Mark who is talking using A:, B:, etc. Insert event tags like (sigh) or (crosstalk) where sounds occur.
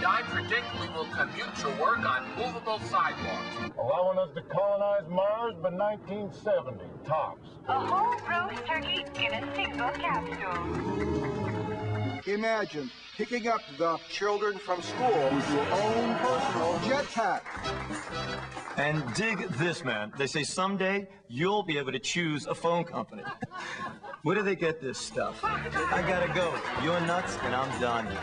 A: And I predict we will commute to work on movable sidewalks.
B: Allowing us to colonize Mars by 1970, tops.
C: A whole roast turkey in a single capsule.
D: Imagine picking up the children from school with your own personal jetpack.
E: And dig this, man. They say someday you'll be able to choose a phone company. (laughs) Where do they get this stuff? I gotta go. You're nuts, and I'm done.